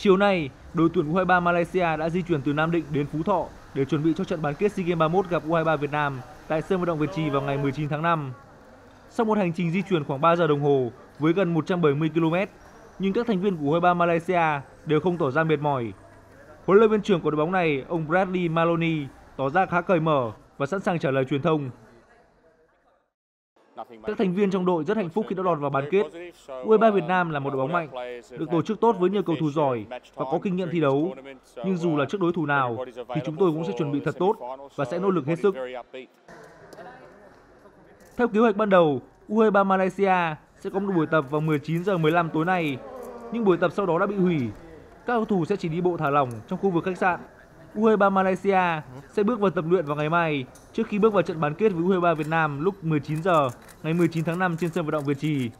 Chiều nay, đội tuyển U23 Malaysia đã di chuyển từ Nam Định đến Phú Thọ để chuẩn bị cho trận bán kết SEA Games 31 gặp U23 Việt Nam tại sân vận động Việt Trì vào ngày 19 tháng 5. Sau một hành trình di chuyển khoảng 3 giờ đồng hồ với gần 170 km, nhưng các thành viên của U23 Malaysia đều không tỏ ra mệt mỏi. Huấn luyện viên trưởng của đội bóng này, ông Bradley Maloney, tỏ ra khá cởi mở và sẵn sàng trả lời truyền thông. Các thành viên trong đội rất hạnh phúc khi đã lọt vào bán kết. U23 Việt Nam là một đội bóng mạnh, được tổ chức tốt với nhiều cầu thủ giỏi và có kinh nghiệm thi đấu. Nhưng dù là trước đối thủ nào thì chúng tôi cũng sẽ chuẩn bị thật tốt và sẽ nỗ lực hết sức. Theo kế hoạch ban đầu, U23 Malaysia sẽ có một buổi tập vào 19 giờ 15 tối nay, nhưng buổi tập sau đó đã bị hủy. Các cầu thủ sẽ chỉ đi bộ thả lỏng trong khu vực khách sạn. U23 Malaysia sẽ bước vào tập luyện vào ngày mai, trước khi bước vào trận bán kết với U23 Việt Nam lúc 19 giờ ngày 19 tháng 5 trên sân vận động Việt Trì.